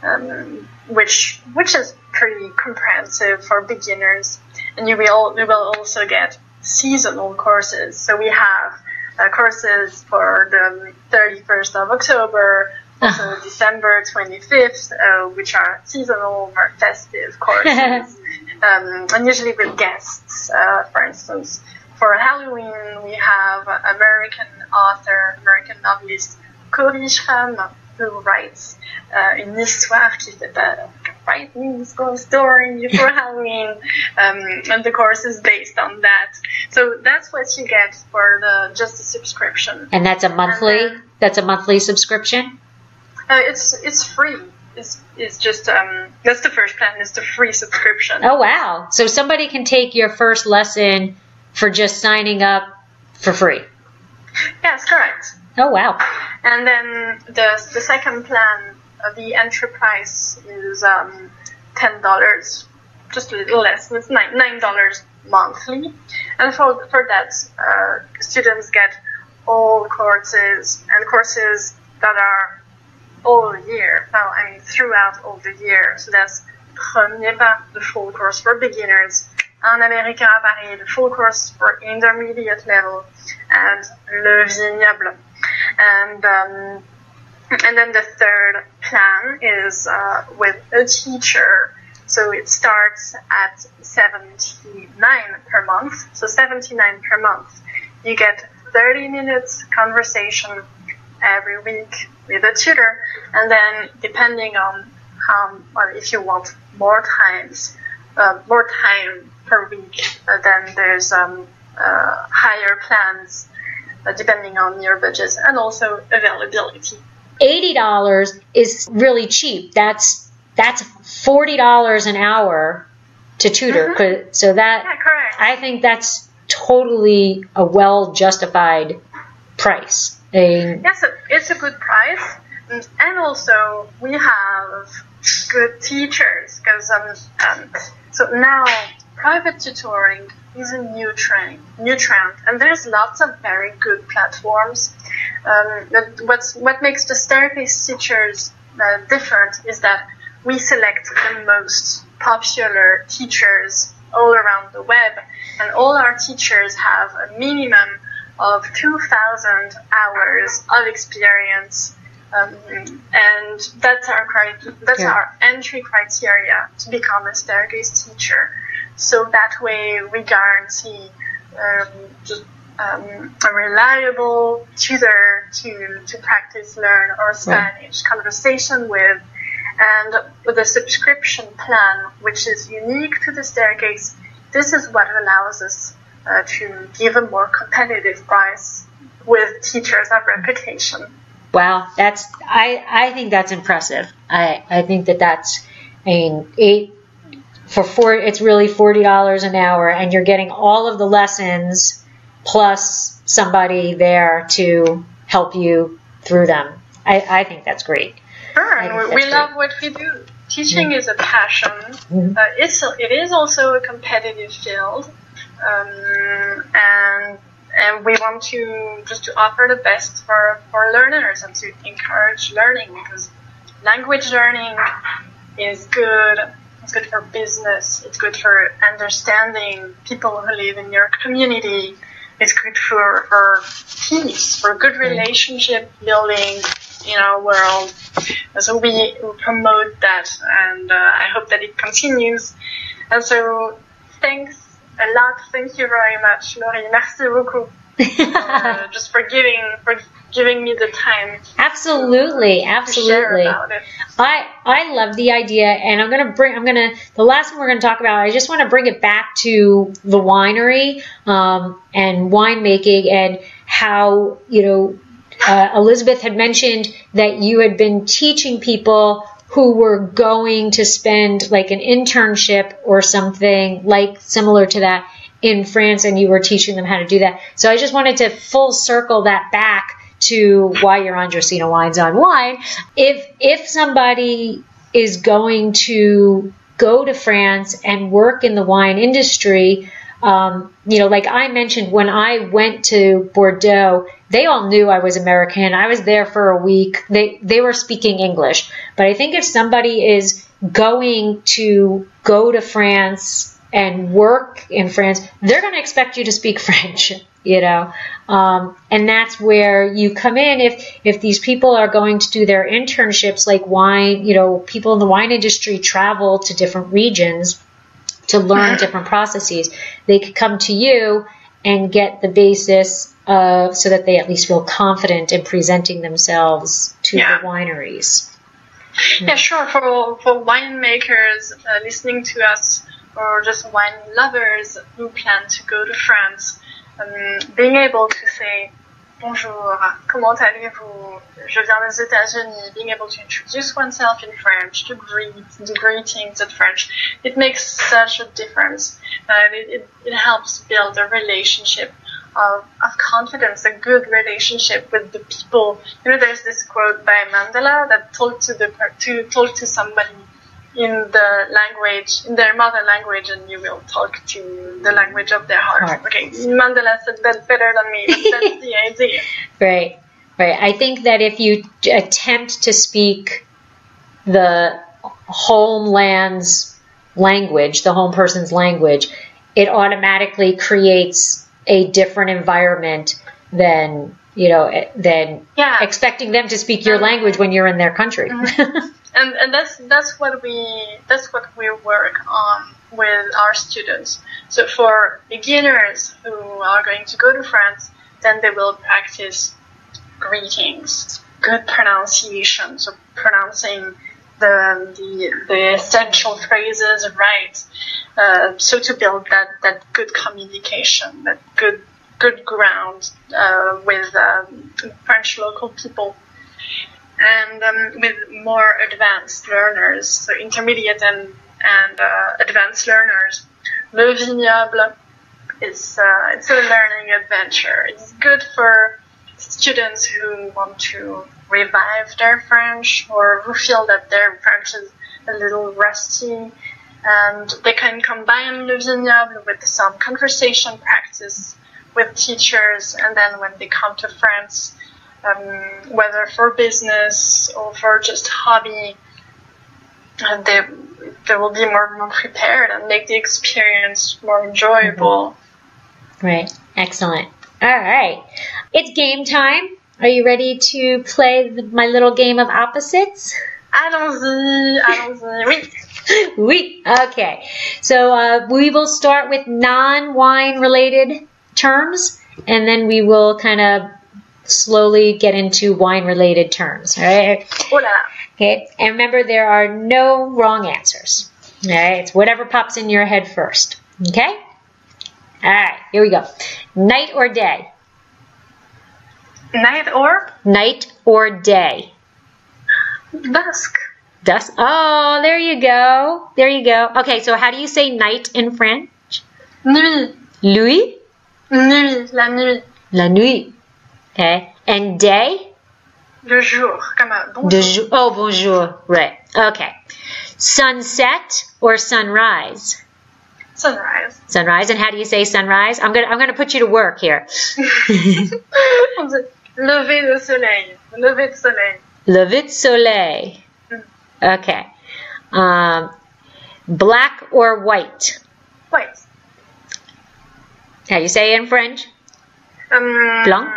um, which which is pretty comprehensive for beginners, and you will you will also get seasonal courses. So we have uh, courses for the 31st of October, also December 25th, uh, which are seasonal, or festive courses, [laughs] um, and usually with guests. Uh, for instance, for Halloween, we have American author, American novelist Cody Schramm who writes uh, une histoire qui peur. Write me a story for Halloween, um, and the course is based on that. So that's what you get for the just a subscription. And that's a monthly. Then, that's a monthly subscription. Uh, it's it's free. It's, it's just um, that's the first plan. It's the free subscription. Oh wow! So somebody can take your first lesson for just signing up for free. Yes, correct. Oh wow! And then the the second plan, uh, the entry price is um, ten dollars, just a little less. It's nine nine dollars monthly, and for for that, uh, students get all courses and courses that are all year. Well, I mean throughout all the year. So that's premier pas, the full course for beginners, un américain à Paris, the full course for intermediate level, and Le Vignoble. And, um, and then the third plan is uh, with a teacher. So it starts at 79 per month. So 79 per month. You get 30 minutes conversation every week with a tutor. And then depending on how, or if you want more times, uh, more time per week, uh, then there's um, uh, higher plans depending on your budget and also availability. Eighty dollars is really cheap. That's that's forty dollars an hour to tutor. Mm-hmm. So that yeah. I think that's totally a well justified price. A, yes, it's a good price, and also we have good teachers because um, um, so now private tutoring is a new trend, new trend, and there's lots of very good platforms. Um, what's what makes the staircase teachers uh, different is that we select the most popular teachers all around the web, and all our teachers have a minimum of 2,000 hours of experience. Um, and that's our that's yeah. our entry criteria to become a staircase teacher. So that way we guarantee um, just um, a reliable tutor to, to practice, learn or Spanish right. conversation with. And with a subscription plan, which is unique to the staircase, this is what allows us uh, to give a more competitive price with teachers of reputation. Wow, that's I, I think that's impressive. I, I think that that's I mean eight for four it's really forty dollars an hour and you're getting all of the lessons plus somebody there to help you through them. I, I think that's great. Sure, and we, we love what we do. Teaching mm-hmm. is a passion. Mm-hmm. Uh, it's it is also a competitive field, um, and and we want to just to offer the best for for learners and to encourage learning because language learning is good it's good for business. It's good for understanding people who live in your community. It's good for, for peace, for good relationship building in our world. So we, promote that and uh, I hope that it continues. And so thanks a lot. Thank you very much, Laurie. Merci beaucoup. Uh, just for giving for giving me the time. Absolutely, absolutely. I I love the idea, and I'm gonna bring. I'm gonna the last one we're gonna talk about. I just want to bring it back to the winery um, and winemaking and how you know uh, Elizabeth had mentioned that you had been teaching people who were going to spend like an internship or something like similar to that in France and you were teaching them how to do that. So I just wanted to full circle that back to why you're on Dracaena Wines on Wine. If if somebody is going to go to France and work in the wine industry, um, you know, like I mentioned, when I went to Bordeaux, they all knew I was American. I was there for a week. They they were speaking English. But I think if somebody is going to go to France and work in France, they're going to expect you to speak [laughs] French, you know. Um, and that's where you come in. If if these people are going to do their internships, like wine, you know, people in the wine industry travel to different regions to learn [laughs] different processes. They could come to you and get the basis of so that they at least feel confident in presenting themselves to Yeah. the wineries. Yeah, sure. For for winemakers uh, listening to us, or just wine lovers who plan to go to France, um, being able to say bonjour, comment allez-vous? Je viens des États-Unis. Being able to introduce oneself in French, to greet, do greetings in French, it makes such a difference. Uh, it, it, it helps build a relationship of, of confidence, a good relationship with the people. You know, there's this quote by Mandela that told to the to told to somebody in the language, in their mother language, and you will talk to the language of their heart. Heart. Okay, Mandela said that better than me, that's [laughs] the idea. Right, right. I think that if you attempt to speak the homeland's language, the home person's language, it automatically creates a different environment than you know eh, than Yeah. expecting them to speak your um, language when you're in their country. Mm-hmm. [laughs] and and that's that's what we that's what we work on with our students. So for beginners who are going to go to France, then they will practice greetings, good pronunciation, so pronouncing the the, the essential phrases right. Uh, so to build that that good communication, that good good ground uh, with um, French local people and um, with more advanced learners, so intermediate and, and uh, advanced learners. Le Vignoble is uh, it's a learning adventure. It's good for students who want to revive their French or who feel that their French is a little rusty. And they can combine Le Vignoble with some conversation practice with teachers, and then when they come to France, um, whether for business or for just hobby, and they they will be more, more prepared and make the experience more enjoyable. Right. Excellent. All right. It's game time. Are you ready to play the, my little game of opposites? Allons-y, allons-y. Oui. [laughs] oui. Okay. So uh, we will start with non-wine related terms, and then we will kind of slowly get into wine related terms. All right. Là. Okay. And remember, there are no wrong answers. All right. It's whatever pops in your head first. Okay. All right. Here we go. Night or day? Night or Night or day? dusk. Dusk. Oh, there you go. There you go. Okay. So how do you say night in French? Nuit. Louis? Nuit. La nuit. La nuit. Okay. And day? Le jour. Comme un bonjour. De jour. Oh, bonjour. Right. Okay. Sunset or sunrise? Sunrise. Sunrise. And how do you say sunrise? I'm gonna I'm gonna put you to work here. [laughs] Lever de soleil. Lever de soleil. Lever de soleil. Okay. Um, black or? White. How do you say it in French? Um, Blanc?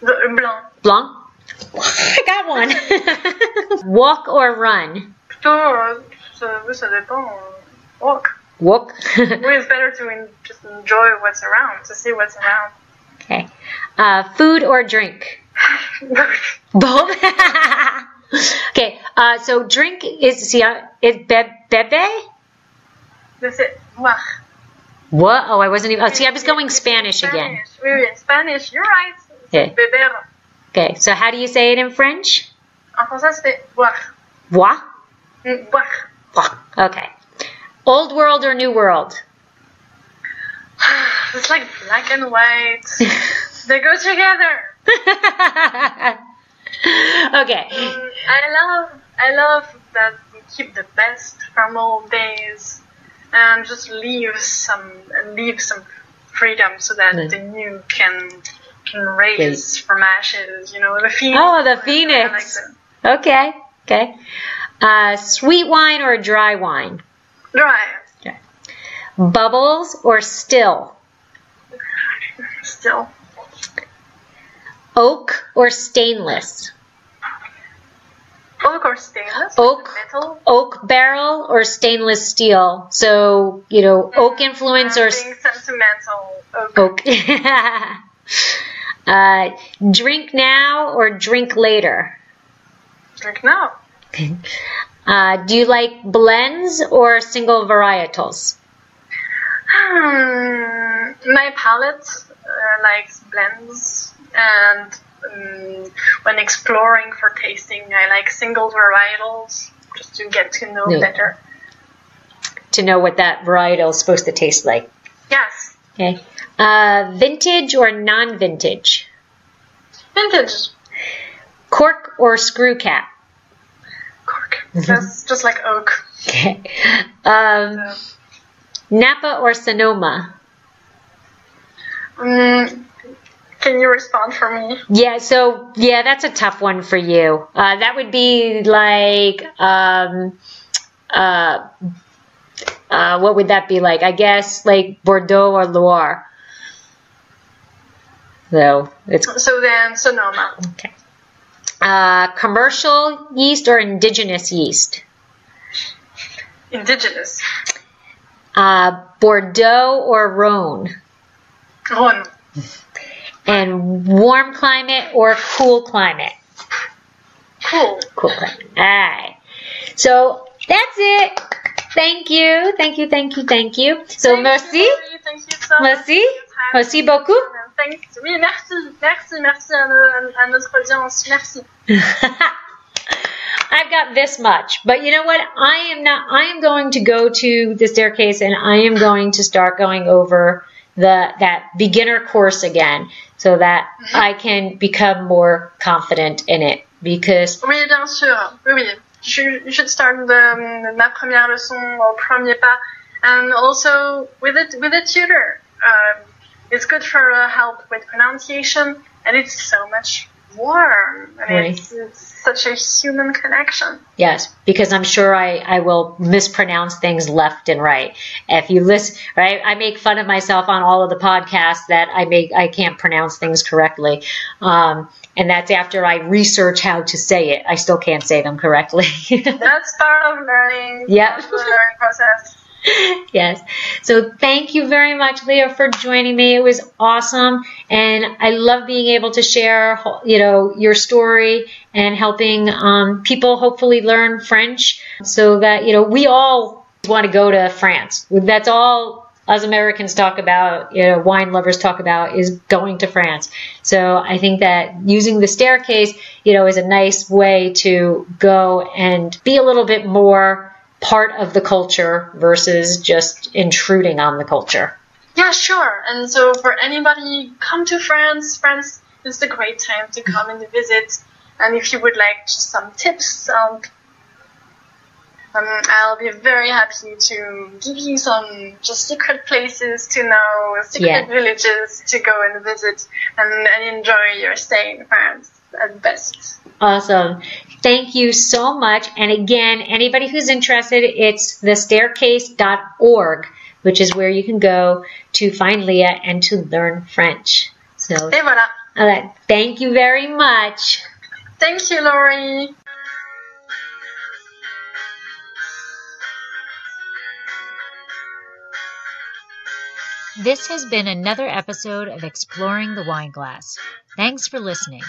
Blanc. Blanc. I [laughs] got one. [laughs] Walk or run? Plutôt, ça, ça dépend. Walk. Walk. [laughs] It's better to en- just enjoy what's around, to see what's around. okay. Uh, food or drink? Both. okay. Uh, so drink is see uh, is be- bebe. That's it. Boire. What? Oh, I wasn't even. Oh, see, I was going Spanish again. Spanish. Oui, oui, Spanish. You're right. C'est beber. Okay. So how do you say it in French? En français, c'est boire. Bois. Mm, Boire. Okay. Old world or new world? [sighs] It's like black and white. [laughs] they go together. [laughs] okay. Um, I love, I love that we keep the best from old days and just leave some, leave some freedom so that Mm. the new can can raise from ashes. You know, the phoenix. Oh, the I like phoenix. Okay. Okay. Uh, sweet wine or dry wine? Dry. Bubbles or still? Still. Oak or stainless? Oak or stainless? Oak. Metal. Oak barrel or stainless steel? So, you know, oak influence or sentimental. Oak. Oak. [laughs] uh, drink now or drink later? Drink now. [laughs] Uh, do you like blends or single varietals? Hmm, my palate uh, likes blends, and um, when exploring for tasting, I like single varietals just to get to know Yeah. better. To know what that varietal is supposed to taste like. Yes, Okay. Uh, vintage or non-vintage? vintage Cork or screw cap? cork, just just like oak. Okay. Um, So, Napa or Sonoma? um, can you respond for me? Yeah, so yeah, that's a tough one for you. Uh, that would be like, um, uh, uh, what would that be like? I guess like Bordeaux or Loire. So it's So then Sonoma. okay. Uh, commercial yeast or indigenous yeast? Indigenous. Uh, Bordeaux or Rhone? Rhône. [laughs] And warm climate or cool climate? Cool. Cool climate. All right. So that's it. Thank you. Thank you. Thank you. Thank you. So Thank merci. you. Thank you so much. Merci. for your time. Merci beaucoup. Thanks. Oui, merci. Merci, merci à, à notre audience. Merci. [laughs] I've got this much, but you know what? I am not. I am going to go to the staircase, and I am going to start going over the that beginner course again, so that I can become more confident in it. Because Oui, bien sûr. Oui, oui. You should, start the, ma première leçon au premier pas. And also with it, with a tutor. Um, it's good for uh, help with pronunciation and it's so much warm. And Right. it's, it's such a human connection. Yes, because I'm sure I, I will mispronounce things left and right. If you listen, right, I make fun of myself on all of the podcasts that I make I can't pronounce things correctly, um, and that's after I research how to say it. I still can't say them correctly. [laughs] That's part of learning. Yep. Of the learning process. [laughs] yes. So thank you very much, Lea, for joining me. It was awesome, and I love being able to share, you know, your story and helping um, people hopefully learn French, so that you know we all want to go to France. That's all us Americans talk about, you know, wine lovers talk about is going to France. So I think that using the staircase, you know, is a nice way to go and be a little bit more part of the culture versus just intruding on the culture. Yeah, sure. And so for anybody come to France, France is a great time to come and visit. And if you would like just some tips, um, um, I'll be very happy to give you some just secret places to know, secret Yeah. villages to go and visit and, and enjoy your stay in France at best. Awesome. Thank you so much. And again, anybody who's interested, it's thestaircase.org, which is where you can go to find Lea and to learn French. So, Et voilà. all right. thank you very much. Thank you, Lori. This has been another episode of Exploring the Wine Glass. Thanks for listening.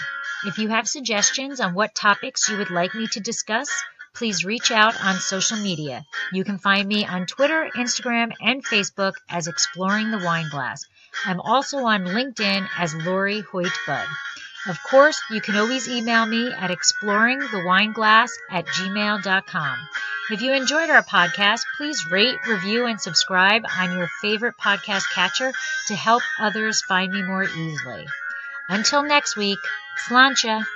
If you have suggestions on what topics you would like me to discuss, please reach out on social media. You can find me on Twitter, Instagram, and Facebook as Exploring the Wine Glass. I'm also on LinkedIn as Lori Hoyt Budd. Of course, you can always email me at exploringthewineglass at gmail.com. If you enjoyed our podcast, please rate, review, and subscribe on your favorite podcast catcher to help others find me more easily. Until next week, Slainte.